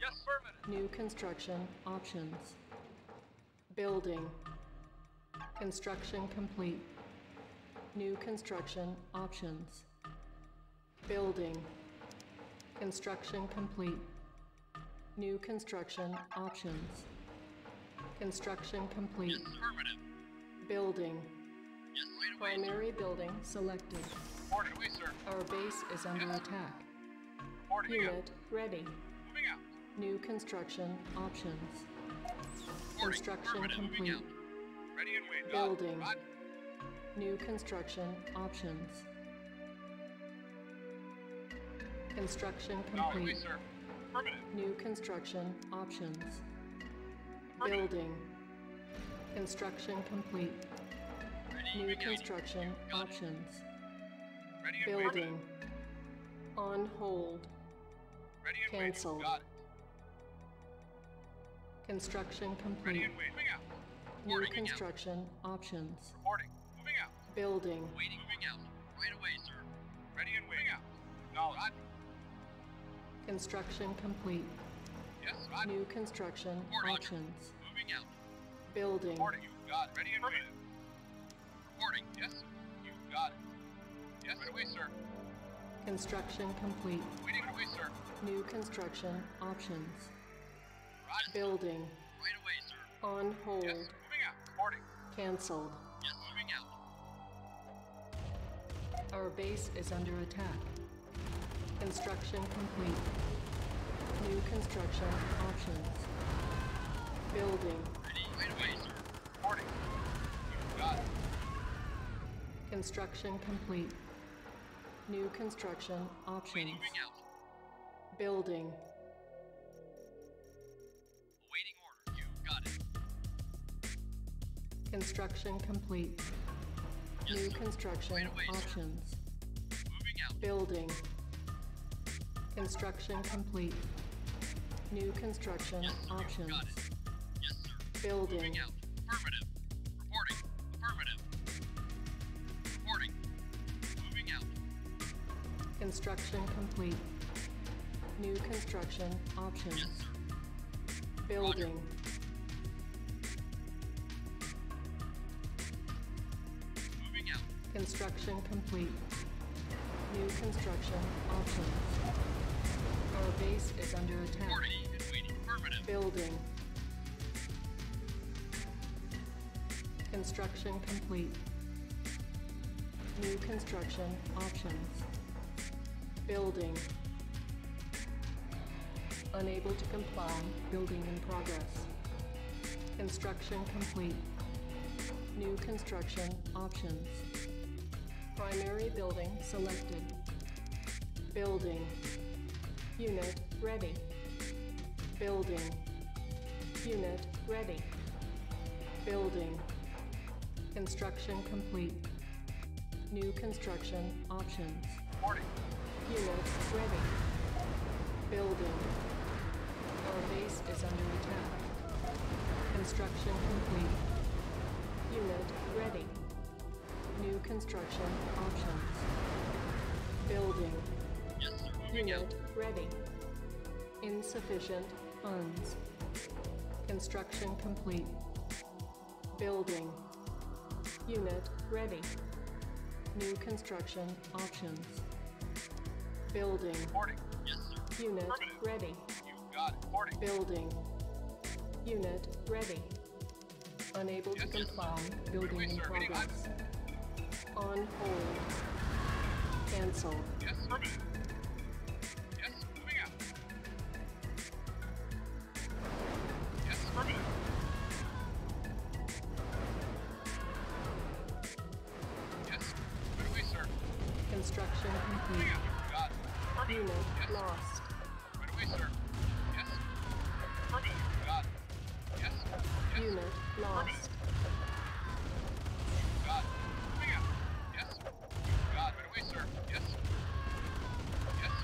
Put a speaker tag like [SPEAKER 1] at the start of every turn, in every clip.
[SPEAKER 1] Yes, affirmative.
[SPEAKER 2] New construction options. Building. Construction complete. New construction options. Building. Construction complete. New construction options. Construction complete.
[SPEAKER 1] Yes, affirmative.
[SPEAKER 2] Building.
[SPEAKER 1] Yes, right away.
[SPEAKER 2] Primary building selected.
[SPEAKER 1] Reporting away, sir.
[SPEAKER 2] Our base is under attack.
[SPEAKER 1] Reporting.
[SPEAKER 2] Unit ready. New construction options. Construction complete.
[SPEAKER 1] Ready and waiting.
[SPEAKER 2] Building. New construction options. Construction complete. New construction options. Building. Construction complete. New construction options.
[SPEAKER 1] Ready and waiting.
[SPEAKER 2] Building. On hold.
[SPEAKER 1] Ready and
[SPEAKER 2] Cancel. Construction complete.
[SPEAKER 1] and waiting. Moving out.
[SPEAKER 2] New
[SPEAKER 1] Reporting. Moving out.
[SPEAKER 2] construction options.
[SPEAKER 1] Reporting. Moving out.
[SPEAKER 2] Building.
[SPEAKER 1] Waiting. Moving out. Right away, sir. Ready and waiting. out. Knowledge. Roger.
[SPEAKER 2] Construction complete.
[SPEAKER 1] Yes, Roger.
[SPEAKER 2] New construction options.
[SPEAKER 1] Moving out.
[SPEAKER 2] Building.
[SPEAKER 1] Reporting. You got it. Ready and waiting. Reporting. Yes. You got it. Yes, right away, sir.
[SPEAKER 2] Construction complete.
[SPEAKER 1] Waiting right away, sir.
[SPEAKER 2] New construction options.
[SPEAKER 1] Roger.
[SPEAKER 2] Building.
[SPEAKER 1] Right away, sir.
[SPEAKER 2] On
[SPEAKER 1] Yes,
[SPEAKER 2] hold.
[SPEAKER 1] moving out. Reporting.
[SPEAKER 2] Cancelled.
[SPEAKER 1] Yes, moving out.
[SPEAKER 2] Our base is under attack. Construction complete. New construction options. Building.
[SPEAKER 1] Ready. Right away, sir. Reporting. You got it.
[SPEAKER 2] Construction complete. New construction options. Building. Construction complete.
[SPEAKER 1] Yes,
[SPEAKER 2] New construction options.
[SPEAKER 1] Moving out.
[SPEAKER 2] Building. Construction complete. New construction
[SPEAKER 1] Yes. You got
[SPEAKER 2] options.
[SPEAKER 1] it. Yes, sir.
[SPEAKER 2] Building.
[SPEAKER 1] Moving out. Affirmative. Reporting. Affirmative. Reporting. Moving out.
[SPEAKER 2] Construction complete. New construction options.
[SPEAKER 1] Yes.
[SPEAKER 2] Building.
[SPEAKER 1] Moving
[SPEAKER 2] Construction complete. New construction options. Our base is under attack.
[SPEAKER 1] Reporting and waiting. Affirmative.
[SPEAKER 2] Building. Construction complete. New construction options. Building. Unable to comply. Building in progress. Construction complete. New construction options. Primary building selected. Building. Unit ready. Building. Unit ready. Building. Construction complete. New construction options.
[SPEAKER 1] Reporting.
[SPEAKER 2] Unit ready. Building. Our base is under attack. Construction complete. Unit ready. New construction options. Building.
[SPEAKER 1] Yes, sir. Moving out.
[SPEAKER 2] Unit ready. Insufficient funds. Construction complete. Building. Unit ready. New construction options. Building.
[SPEAKER 1] Reporting. Yes, sir.
[SPEAKER 2] Unit ready.
[SPEAKER 1] You got it. Reporting.
[SPEAKER 2] Building. Unit ready. Unable to
[SPEAKER 1] Yes, yes, sir.
[SPEAKER 2] comply.
[SPEAKER 1] Right
[SPEAKER 2] Building in progress. On hold. Cancel.
[SPEAKER 1] Yes, affirmative. Yes, moving out. Yes, affirmative. Yes, right away, sir.
[SPEAKER 2] Construction complete.
[SPEAKER 1] out. You got it.
[SPEAKER 2] Unit
[SPEAKER 1] Yes,
[SPEAKER 2] lost.
[SPEAKER 1] right away, sir. Yes. Affirmative. Got. Yes. Yes.
[SPEAKER 2] Unit lost.
[SPEAKER 1] You got it. Moving out. Yes. You got it. Right away, sir. Yes. Yes.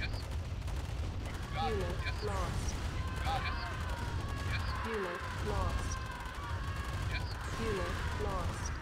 [SPEAKER 1] Yes. You got it.
[SPEAKER 2] Unit
[SPEAKER 1] Yes.
[SPEAKER 2] Lost.
[SPEAKER 1] Yes.
[SPEAKER 2] Unit lost.
[SPEAKER 1] Yes.
[SPEAKER 2] Unit lost.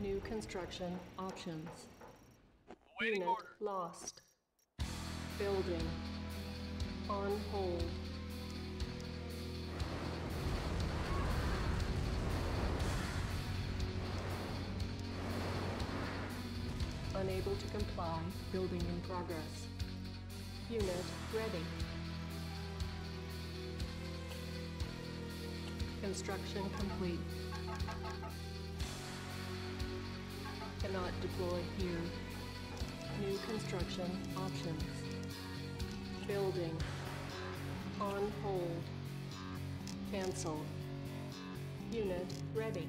[SPEAKER 2] New construction options.
[SPEAKER 1] Awaiting
[SPEAKER 2] Unit
[SPEAKER 1] order.
[SPEAKER 2] lost. Building. On hold. Unable to comply. Building in progress. Unit ready. Construction complete. Cannot deploy here. New construction options. Building. On hold. Cancel. Unit ready.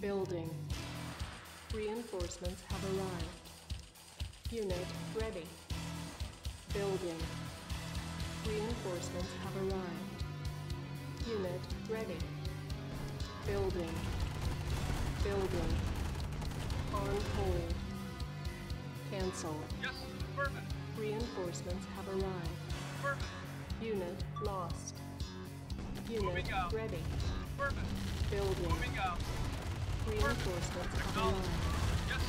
[SPEAKER 2] Building. Reinforcements have arrived. Unit ready. Building. Reinforcements have arrived. Unit ready. Building. Building. On hold. Cancel.
[SPEAKER 1] Yes, affirmative.
[SPEAKER 2] Reinforcements have arrived.
[SPEAKER 1] Affirmative.
[SPEAKER 2] Unit lost. Unit
[SPEAKER 1] Moving out.
[SPEAKER 2] ready.
[SPEAKER 1] Affirmative.
[SPEAKER 2] Building.
[SPEAKER 1] Moving out.
[SPEAKER 2] Reinforcements have arrived.
[SPEAKER 1] Yes.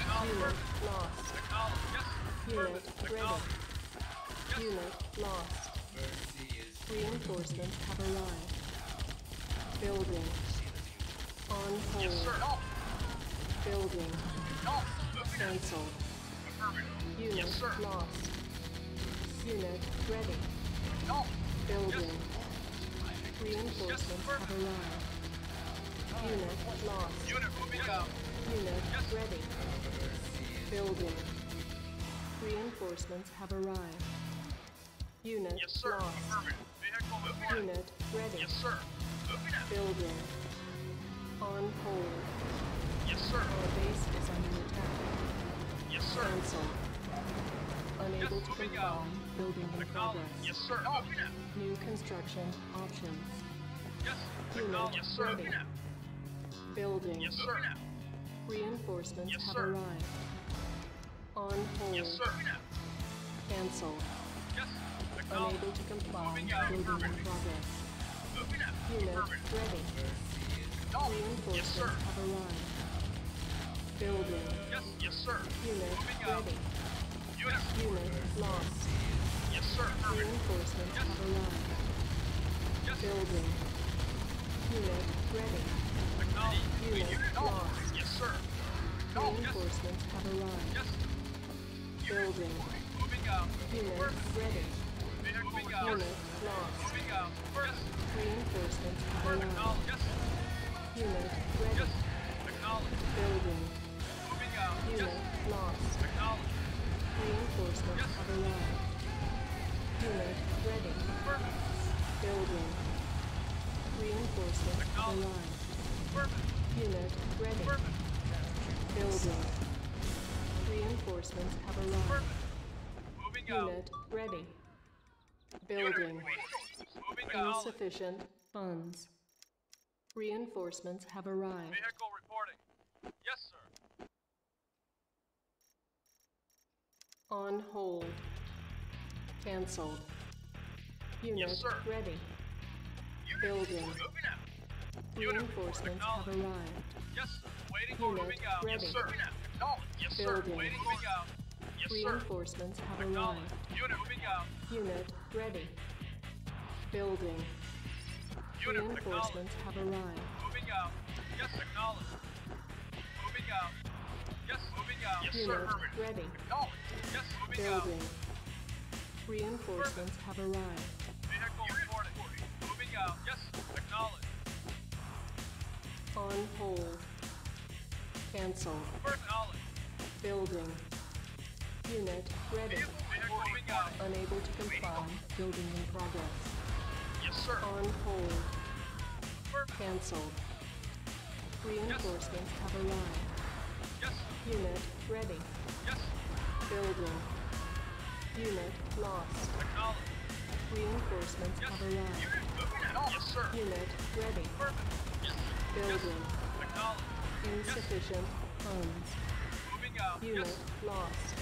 [SPEAKER 1] Acknowledge.
[SPEAKER 2] Unit
[SPEAKER 1] Affirmative.
[SPEAKER 2] lost.
[SPEAKER 1] Acknowledge. Yes.
[SPEAKER 2] Unit
[SPEAKER 1] Affirmative.
[SPEAKER 2] ready.
[SPEAKER 1] Acknowledge. Yes.
[SPEAKER 2] Unit lost. Reinforcements have arrived. Building. On
[SPEAKER 1] Yes, sir.
[SPEAKER 2] hold. Building.
[SPEAKER 1] No.
[SPEAKER 2] Cancelled. Unit
[SPEAKER 1] Yes, sir.
[SPEAKER 2] lost. Unit ready.
[SPEAKER 1] No.
[SPEAKER 2] Building.
[SPEAKER 1] Yes,
[SPEAKER 2] Reinforcements
[SPEAKER 1] sir.
[SPEAKER 2] have arrived. Unit lost.
[SPEAKER 1] Unit moving out.
[SPEAKER 2] Unit
[SPEAKER 1] Yes.
[SPEAKER 2] ready. Building. Reinforcements have arrived. Unit
[SPEAKER 1] Yes, sir.
[SPEAKER 2] lost.
[SPEAKER 1] Affirmative. Vehicle reporting.
[SPEAKER 2] Unit ready.
[SPEAKER 1] Yes, sir.
[SPEAKER 2] Building. On hold.
[SPEAKER 1] Yes, sir.
[SPEAKER 2] Our base is under attack.
[SPEAKER 1] Yes, sir.
[SPEAKER 2] Cancel. Unable
[SPEAKER 1] Yes,
[SPEAKER 2] to comply. Building in progress.
[SPEAKER 1] Yes, sir. Oh, moving.
[SPEAKER 2] New construction options.
[SPEAKER 1] Yes.
[SPEAKER 2] Unit.
[SPEAKER 1] Yes, sir.
[SPEAKER 2] ready. Building.
[SPEAKER 1] Yes, sir.
[SPEAKER 2] Reinforcements
[SPEAKER 1] Yes,
[SPEAKER 2] have
[SPEAKER 1] sir.
[SPEAKER 2] arrived. On hold.
[SPEAKER 1] Yes, sir.
[SPEAKER 2] Cancel.
[SPEAKER 1] Yes.
[SPEAKER 2] Unable to comply. Building in progress.
[SPEAKER 1] Yes, sir.
[SPEAKER 2] Building.
[SPEAKER 1] Yes.
[SPEAKER 2] Reinforcements have arrived.
[SPEAKER 1] Yes.
[SPEAKER 2] Building.
[SPEAKER 1] Moving out.
[SPEAKER 2] Unit ready.
[SPEAKER 1] Vehicle moving out.
[SPEAKER 2] Unit lost.
[SPEAKER 1] Yes.
[SPEAKER 2] Reinforcements have
[SPEAKER 1] Perfect.
[SPEAKER 2] arrived.
[SPEAKER 1] Acknowledge. Yes.
[SPEAKER 2] Unit ready.
[SPEAKER 1] Yes.
[SPEAKER 2] Building.
[SPEAKER 1] Moving out.
[SPEAKER 2] Unit lost.
[SPEAKER 1] Acknowledge.
[SPEAKER 2] Reinforcements
[SPEAKER 1] Yes.
[SPEAKER 2] Unit ready. Building. Reinforcements have arrived. Unit ready. Building. Reinforcements have arrived.
[SPEAKER 1] Moving out.
[SPEAKER 2] Unit ready. Building. Insufficient funds. Reinforcements have arrived.
[SPEAKER 1] Vehicle reporting. Yes, sir.
[SPEAKER 2] On hold. Cancelled. Unit
[SPEAKER 1] sir.
[SPEAKER 2] ready.
[SPEAKER 1] Unit.
[SPEAKER 2] Building.
[SPEAKER 1] Moving out. Unit.
[SPEAKER 2] Reinforcements have arrived.
[SPEAKER 1] Yes, sir. Waiting for
[SPEAKER 2] Unit
[SPEAKER 1] moving out.
[SPEAKER 2] ready.
[SPEAKER 1] Yes, sir. Acknowledge. Yes, sir.
[SPEAKER 2] Building.
[SPEAKER 1] Waiting moving out. Yes, sir.
[SPEAKER 2] Reinforcements have arrived.
[SPEAKER 1] Unit moving out.
[SPEAKER 2] Unit ready. Building.
[SPEAKER 1] Unit.
[SPEAKER 2] Reinforcements have arrived.
[SPEAKER 1] Moving out. Yes, acknowledge. Moving out. Yes, moving out. Yes, sir.
[SPEAKER 2] Unit
[SPEAKER 1] Affirmative.
[SPEAKER 2] ready.
[SPEAKER 1] Acknowledge. Yes, moving out.
[SPEAKER 2] Building. Reinforcements have arrived.
[SPEAKER 1] Vehicle reporting. Moving out. Yes, acknowledge.
[SPEAKER 2] On hold.
[SPEAKER 1] First.
[SPEAKER 2] Building. Unit ready.
[SPEAKER 1] Vehicle, vehicle moving out.
[SPEAKER 2] Unable to comply. Building in progress.
[SPEAKER 1] Yes, sir.
[SPEAKER 2] On hold. Cancelled. Reinforcements have arrived.
[SPEAKER 1] Yes,
[SPEAKER 2] Unit ready.
[SPEAKER 1] yes,
[SPEAKER 2] Building. Unit lost.
[SPEAKER 1] acknowledge.
[SPEAKER 2] Reinforcements
[SPEAKER 1] Yes,
[SPEAKER 2] have arrived.
[SPEAKER 1] unit moving out. Yes, sir.
[SPEAKER 2] Unit ready.
[SPEAKER 1] Yes,
[SPEAKER 2] Building.
[SPEAKER 1] acknowledge.
[SPEAKER 2] Insufficient funds.
[SPEAKER 1] Moving out.
[SPEAKER 2] Unit
[SPEAKER 1] Yes,
[SPEAKER 2] lost.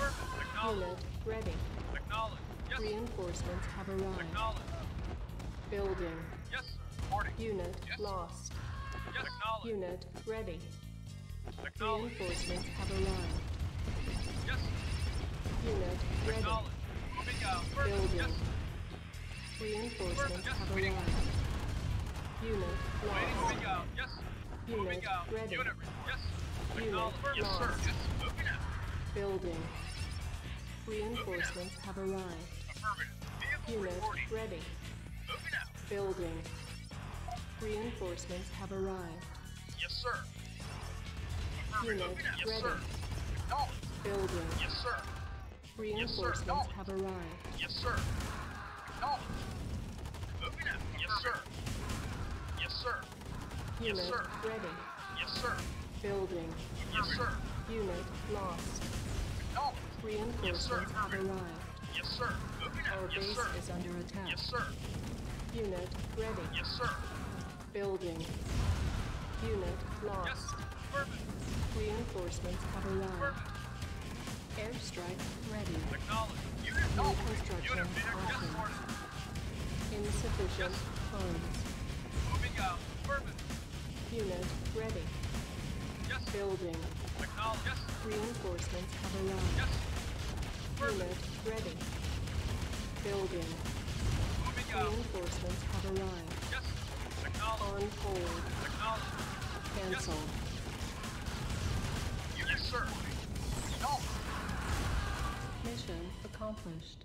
[SPEAKER 1] Acknowledge.
[SPEAKER 2] Unit ready.
[SPEAKER 1] Acknowledge. Yes,
[SPEAKER 2] Reinforcements have arrived.
[SPEAKER 1] acknowledge.
[SPEAKER 2] Building.
[SPEAKER 1] Yes, sir. Reporting.
[SPEAKER 2] Unit
[SPEAKER 1] Yes.
[SPEAKER 2] lost.
[SPEAKER 1] Yes, acknowledge.
[SPEAKER 2] Unit ready.
[SPEAKER 1] Acknowledge.
[SPEAKER 2] Reinforcements have arrived.
[SPEAKER 1] Yes,
[SPEAKER 2] Unit ready.
[SPEAKER 1] acknowledge. Moving out.
[SPEAKER 2] Building. Building. Reinforcements
[SPEAKER 1] Yes,
[SPEAKER 2] have
[SPEAKER 1] waiting.
[SPEAKER 2] arrived. Unit
[SPEAKER 1] Waiting,
[SPEAKER 2] lost.
[SPEAKER 1] moving out. Yes. Moving
[SPEAKER 2] Unit
[SPEAKER 1] out.
[SPEAKER 2] ready.
[SPEAKER 1] Unit, re- yes.
[SPEAKER 2] Unit
[SPEAKER 1] Acknowledge. Yes, sir.
[SPEAKER 2] lost.
[SPEAKER 1] Yes, moving out.
[SPEAKER 2] Building. Reinforcements have arrived. Unit
[SPEAKER 1] reporting.
[SPEAKER 2] ready. Building. Reinforcements have arrived.
[SPEAKER 1] Yes, sir.
[SPEAKER 2] Unit
[SPEAKER 1] Yes,
[SPEAKER 2] ready.
[SPEAKER 1] sir.
[SPEAKER 2] Building.
[SPEAKER 1] Yes, sir.
[SPEAKER 2] Reinforcements have arrived.
[SPEAKER 1] Yes, sir. Moving out. Yes, sir. Yes, sir. Yes,
[SPEAKER 2] Unit
[SPEAKER 1] sir.
[SPEAKER 2] ready.
[SPEAKER 1] Yes, sir.
[SPEAKER 2] Building.
[SPEAKER 1] Yes, sir.
[SPEAKER 2] Unit lost.
[SPEAKER 1] Acknowledge.
[SPEAKER 2] Reinforcements have arrived.
[SPEAKER 1] Yes, sir. Moving
[SPEAKER 2] Our.
[SPEAKER 1] Yes,
[SPEAKER 2] base
[SPEAKER 1] sir.
[SPEAKER 2] is under attack.
[SPEAKER 1] Yes, sir.
[SPEAKER 2] Unit ready.
[SPEAKER 1] Yes, sir.
[SPEAKER 2] Building. Unit lost.
[SPEAKER 1] Yes. Affirmative.
[SPEAKER 2] Reinforcements have arrived. Airstrike ready.
[SPEAKER 1] Acknowledge. Unit
[SPEAKER 2] construction
[SPEAKER 1] Unit. Yes, ordered.
[SPEAKER 2] Insufficient
[SPEAKER 1] Yes.
[SPEAKER 2] funds.
[SPEAKER 1] Moving out. Affirmative.
[SPEAKER 2] Unit ready.
[SPEAKER 1] Yes.
[SPEAKER 2] Building.
[SPEAKER 1] Acknowledge. Yes.
[SPEAKER 2] Reinforcements have arrived.
[SPEAKER 1] Yes.
[SPEAKER 2] Unit ready. Building.
[SPEAKER 1] Moving out.
[SPEAKER 2] Reinforcements have arrived.
[SPEAKER 1] Yes.
[SPEAKER 2] On hold. Cancelled.
[SPEAKER 1] Yes, sir. Acknowledge.
[SPEAKER 2] Mission accomplished.